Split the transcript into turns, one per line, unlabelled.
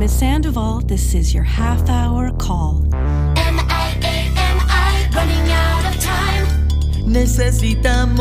Miss Sandoval, this is your half hour call.
M-I-A-M-I, running out of time.
Necesitamos